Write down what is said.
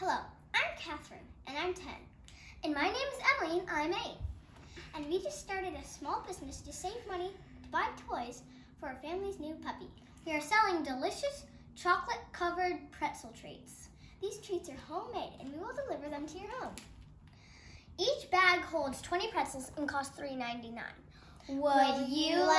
Hello, I'm Catherine, and I'm 10. And my name is Emily, and I'm 8. And we just started a small business to save money to buy toys for our family's new puppy. We are selling delicious chocolate covered pretzel treats. These treats are homemade, and we will deliver them to your home. Each bag holds 20 pretzels and costs $3.99. Would you like?